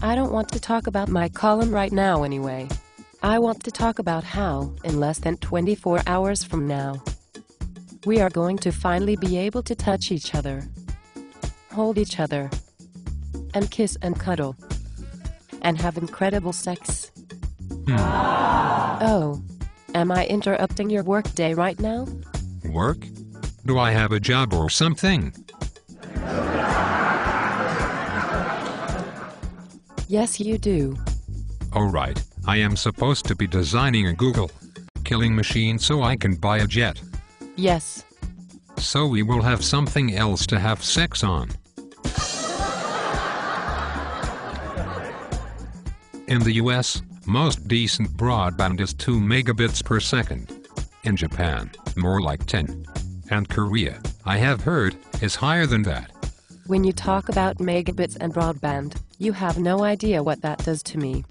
I don't want to talk about my column right now anyway. I want to talk about how, in less than 24 hours from now, we are going to finally be able to touch each other, hold each other, and kiss and cuddle, and have incredible sex. Hmm. Oh, am I interrupting your workday right now? Work? Do I have a job or something? Yes, you do. Alright, I am supposed to be designing a Google killing machine so I can buy a jet. Yes, So we will have something else to have sex on. In the US, most decent broadband is 2 megabits per second. In Japan, more like 10. And Korea, I have heard, is higher than that. When you talk about megabits and broadband, you have no idea what that does to me.